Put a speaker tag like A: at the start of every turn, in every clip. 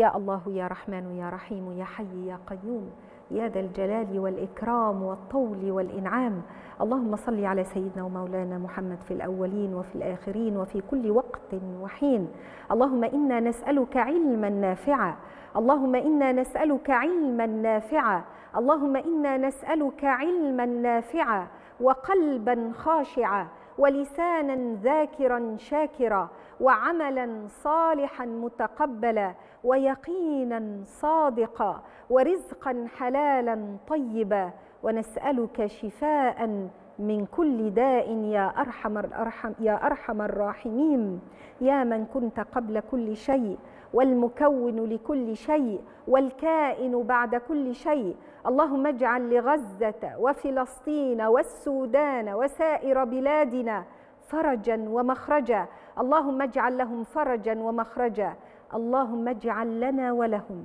A: يا الله يا رحمن يا رحيم يا حي يا قيوم يا ذا الجلال والإكرام والطول والإنعام. اللهم صل على سيدنا ومولانا محمد في الأولين وفي الآخرين وفي كل وقت وحين. اللهم إنا نسألك علما نافعا. اللهم إنا نسألك علما نافعا. اللهم إنا نسألك علما نافعا وقلبا خاشعا ولسانا ذاكرا شاكرا وعملا صالحا متقبلا. ويقينا صادقا ورزقا حلالا طيبا ونسألك شفاء من كل داء يا أرحم الأرحم يا أرحم الراحمين. يا من كنت قبل كل شيء والمكون لكل شيء والكائن بعد كل شيء. اللهم اجعل لغزة وفلسطين والسودان وسائر بلادنا فرجا ومخرجا. اللهم اجعل لهم فرجا ومخرجا. اللهم اجعل لنا ولهم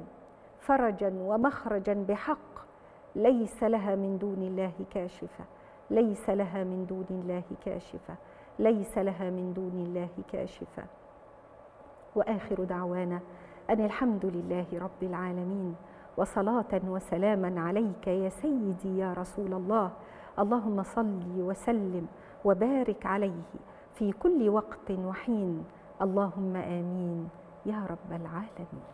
A: فرجا ومخرجا بحق. ليس لها من دون الله كاشفة. ليس لها من دون الله كاشفة. ليس لها من دون الله كاشفة. وآخر دعوانا أن الحمد لله رب العالمين. وصلاة وسلاما عليك يا سيدي يا رسول الله. اللهم صل وسلم وبارك عليه في كل وقت وحين. اللهم آمين يا رب العالمين.